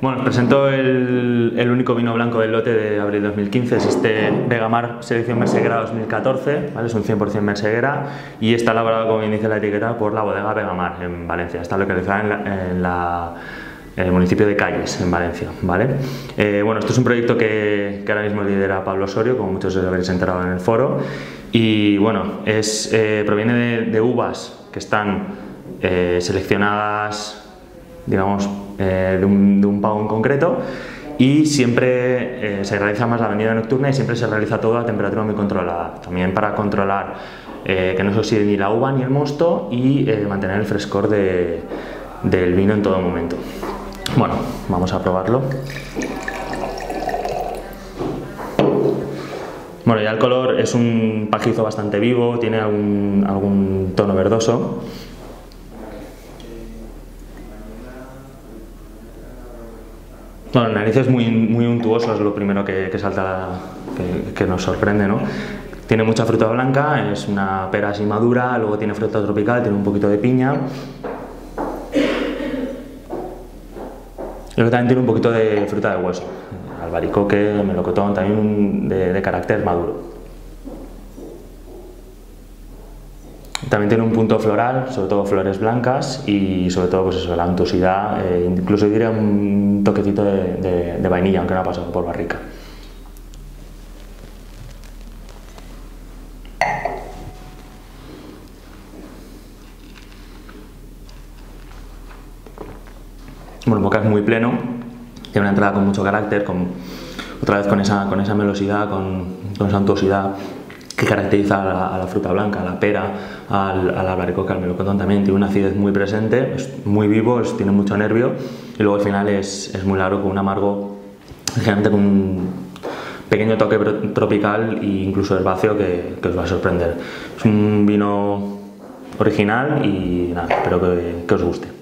Bueno, os presento el, el, único vino blanco del lote de abril 2015, es este Vegamar Selección Merseguera 2014, ¿vale? es un 100% Merseguera y está elaborado, como bien dice la etiqueta, por la bodega Vegamar en Valencia, está localizada en, la, en el municipio de Calles, en Valencia. ¿vale? Eh, bueno, esto es un proyecto que, que, ahora mismo lidera Pablo Osorio, como muchos os habréis enterado en el foro, y bueno, es, eh, proviene de, de, uvas que están eh, seleccionadas digamos, eh, de, un, de, pago en concreto y siempre eh, se realiza más la venida nocturna y siempre se realiza todo a temperatura muy controlada, también para controlar eh, que no se oxide ni la uva ni el mosto y mantener el frescor de, del vino en todo momento. Bueno, vamos a probarlo. Bueno, ya el color es un pajizo bastante vivo, tiene algún, algún tono verdoso. Bueno, el nariz es muy, muy untuoso, es lo primero que, que salta, que, que, nos sorprende, ¿no? Tiene mucha fruta blanca, es una pera así madura, luego tiene fruta tropical, tiene un poquito de piña. Luego también tiene un poquito de fruta de hueso, albaricoque, melocotón, también de carácter maduro. También tiene un punto floral, sobre todo flores blancas y sobre todo pues eso, la untuosidad, eh, incluso diría un toquecito de, vainilla, aunque no ha pasado por barrica. Bueno, el boca es muy pleno, tiene una entrada con mucho carácter, con, otra vez con esa, con esa melosidad, con, con esa untuosidad que caracteriza a la, a la, fruta blanca, a la pera, al, al al melocotón también, tiene una acidez muy presente, es muy vivo, es, tiene mucho nervio y luego al final es, es muy largo con un amargo, generalmente con un pequeño toque tropical e incluso herbáceo que, que os va a sorprender. Es un vino original y nada, espero que, que os guste.